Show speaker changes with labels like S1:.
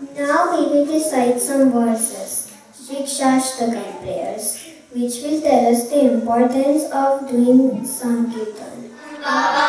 S1: Now we will recite some verses, Shikshastakam prayers, which will tell us the importance of doing Sankirtan. Ah,